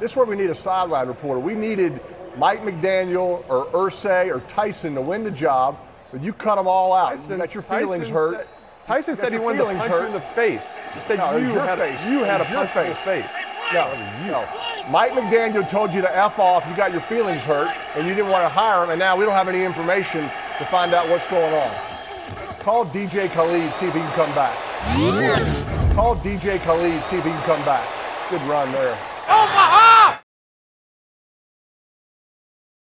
This is where we need a sideline reporter. We needed Mike McDaniel or Irsay or Tyson to win the job, but you cut them all out. Tyson, you got your feelings Tyson hurt. Said, Tyson said he wanted to punch hurt. in the face. He said No, you had face. a, you had a punch in the face. face. No, no. Mike McDaniel told you to F off, you got your feelings hurt, and you didn't want to hire him, and now we don't have any information to find out what's going on. Call DJ Khaled, see if he can come back. Call DJ Khaled, see if he can come back. Good run there. É o